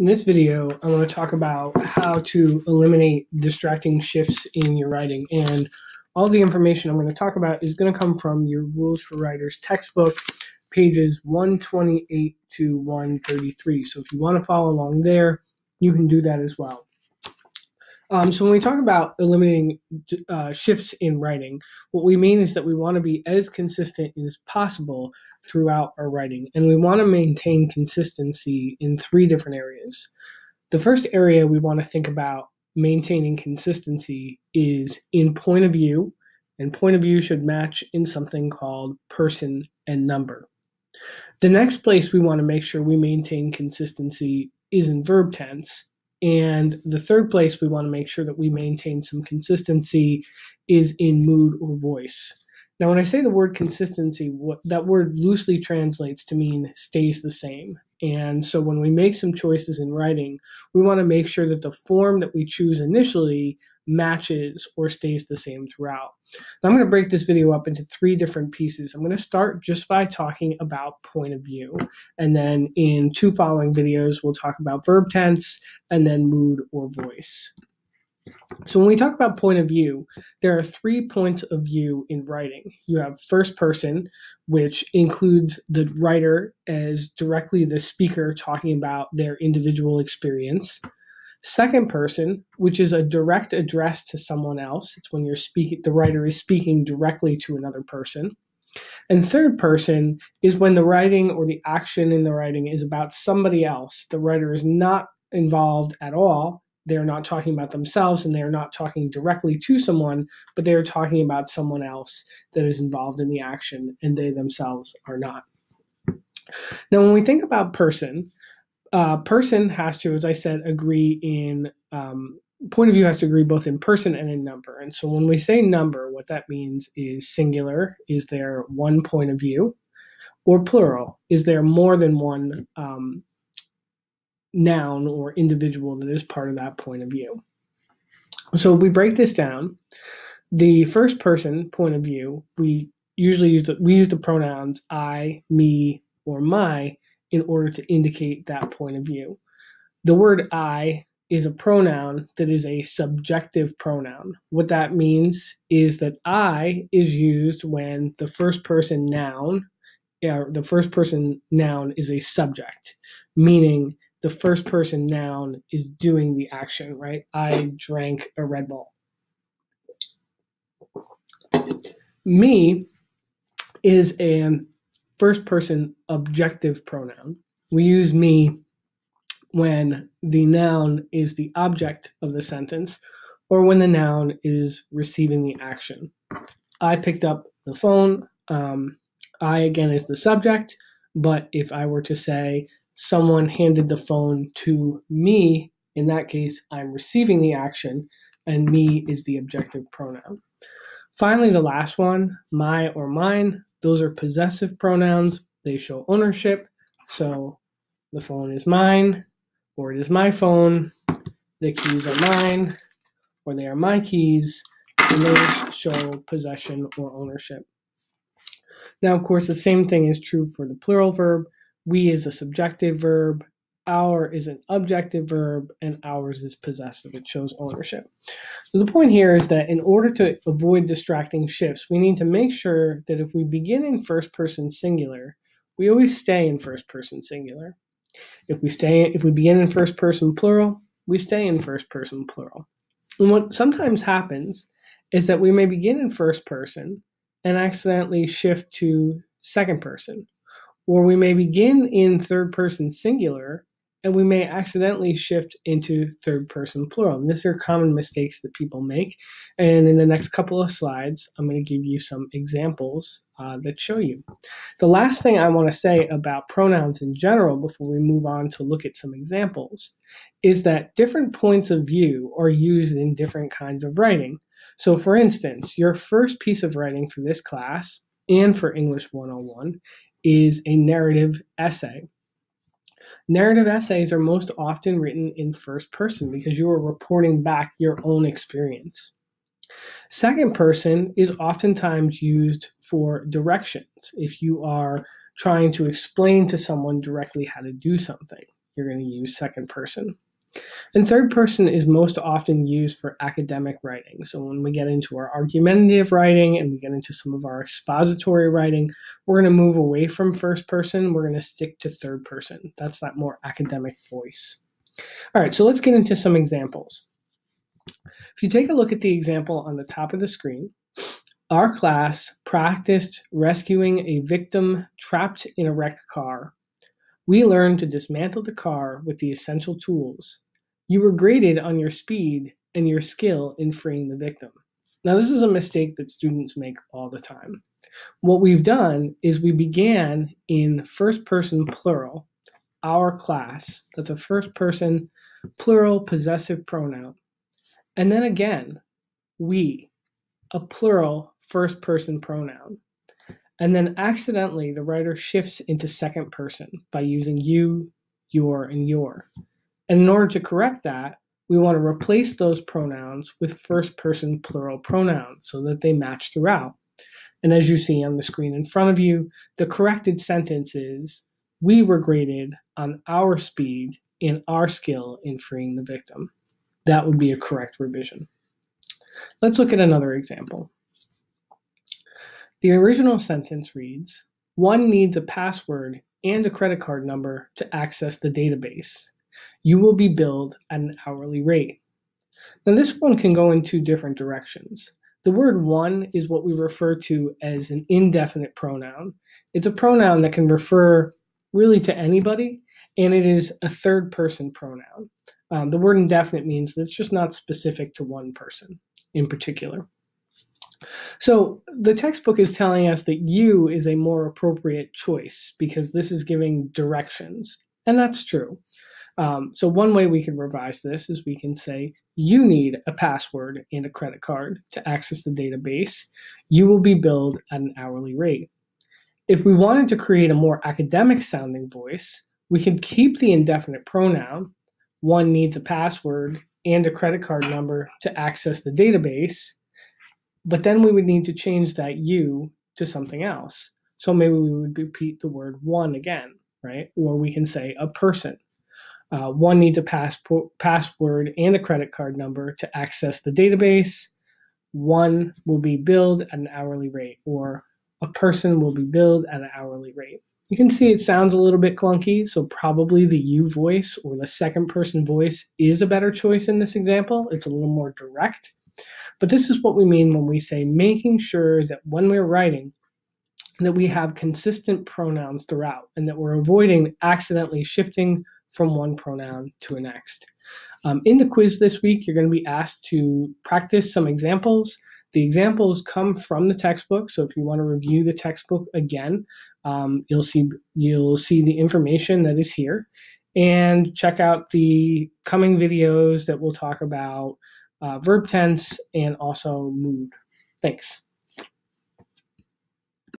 In this video, I want to talk about how to eliminate distracting shifts in your writing. And all the information I'm going to talk about is going to come from your Rules for Writers textbook, pages 128 to 133. So if you want to follow along there, you can do that as well. Um, so when we talk about eliminating uh, shifts in writing, what we mean is that we want to be as consistent as possible throughout our writing, and we want to maintain consistency in three different areas. The first area we want to think about maintaining consistency is in point of view, and point of view should match in something called person and number. The next place we want to make sure we maintain consistency is in verb tense, and the third place we want to make sure that we maintain some consistency is in mood or voice. Now, when I say the word consistency, what, that word loosely translates to mean stays the same. And so when we make some choices in writing, we want to make sure that the form that we choose initially matches or stays the same throughout. Now, I'm going to break this video up into three different pieces. I'm going to start just by talking about point of view. And then in two following videos, we'll talk about verb tense and then mood or voice. So when we talk about point of view, there are three points of view in writing. You have first person, which includes the writer as directly the speaker talking about their individual experience. Second person, which is a direct address to someone else. It's when you're speaking, the writer is speaking directly to another person. And third person is when the writing or the action in the writing is about somebody else. The writer is not involved at all. They're not talking about themselves and they're not talking directly to someone, but they're talking about someone else that is involved in the action and they themselves are not. Now, when we think about person, uh, person has to, as I said, agree in um, point of view has to agree both in person and in number. And so when we say number, what that means is singular, is there one point of view, or plural, is there more than one um, noun or individual that is part of that point of view. So we break this down. The first person point of view, we usually use the, we use the pronouns I, me, or my in order to indicate that point of view. The word I is a pronoun that is a subjective pronoun. What that means is that I is used when the first person noun, or the first person noun is a subject, meaning the first person noun is doing the action, right? I drank a Red Bull. Me is a first person objective pronoun. We use me when the noun is the object of the sentence or when the noun is receiving the action. I picked up the phone. Um, I again is the subject, but if I were to say someone handed the phone to me, in that case, I'm receiving the action, and me is the objective pronoun. Finally, the last one, my or mine, those are possessive pronouns. They show ownership. So the phone is mine, or it is my phone. The keys are mine, or they are my keys. And those show possession or ownership. Now, of course, the same thing is true for the plural verb. We is a subjective verb our is an objective verb and ours is possessive. It shows ownership. So the point here is that in order to avoid distracting shifts, we need to make sure that if we begin in first person singular, we always stay in first person singular. If we stay if we begin in first person plural, we stay in first person plural. And what sometimes happens is that we may begin in first person and accidentally shift to second person. Or we may begin in third person singular and we may accidentally shift into third person plural. And these are common mistakes that people make. And in the next couple of slides, I'm going to give you some examples uh, that show you. The last thing I want to say about pronouns in general before we move on to look at some examples is that different points of view are used in different kinds of writing. So, for instance, your first piece of writing for this class and for English 101 is a narrative essay. Narrative essays are most often written in first person because you are reporting back your own experience. Second person is oftentimes used for directions if you are trying to explain to someone directly how to do something. you're going to use second person. And third person is most often used for academic writing. So when we get into our argumentative writing and we get into some of our expository writing, we're going to move away from first person. We're going to stick to third person. That's that more academic voice. All right, so let's get into some examples. If you take a look at the example on the top of the screen, our class practiced rescuing a victim trapped in a wrecked car. We learned to dismantle the car with the essential tools. You were graded on your speed and your skill in freeing the victim. Now, this is a mistake that students make all the time. What we've done is we began in first person plural, our class. That's a first person plural possessive pronoun. And then again, we, a plural first person pronoun. And then accidentally, the writer shifts into second person by using you, your, and your. And in order to correct that, we want to replace those pronouns with first person plural pronouns so that they match throughout. And as you see on the screen in front of you, the corrected sentence is We were graded on our speed and our skill in freeing the victim. That would be a correct revision. Let's look at another example. The original sentence reads One needs a password and a credit card number to access the database. You will be billed at an hourly rate. Now, this one can go in two different directions. The word one is what we refer to as an indefinite pronoun. It's a pronoun that can refer really to anybody, and it is a third person pronoun. Um, the word indefinite means that it's just not specific to one person in particular. So the textbook is telling us that you is a more appropriate choice because this is giving directions. And that's true. Um, so one way we can revise this is we can say you need a password and a credit card to access the database. You will be billed at an hourly rate. If we wanted to create a more academic sounding voice, we could keep the indefinite pronoun. One needs a password and a credit card number to access the database, but then we would need to change that you to something else. So maybe we would repeat the word one again, right? Or we can say a person. Uh, one needs a passport, password and a credit card number to access the database. One will be billed at an hourly rate, or a person will be billed at an hourly rate. You can see it sounds a little bit clunky, so probably the you voice or the second person voice is a better choice in this example. It's a little more direct. But this is what we mean when we say making sure that when we're writing, that we have consistent pronouns throughout and that we're avoiding accidentally shifting from one pronoun to a next. Um, in the quiz this week, you're going to be asked to practice some examples. The examples come from the textbook, so if you want to review the textbook again, um, you'll see you'll see the information that is here, and check out the coming videos that will talk about uh, verb tense and also mood. Thanks.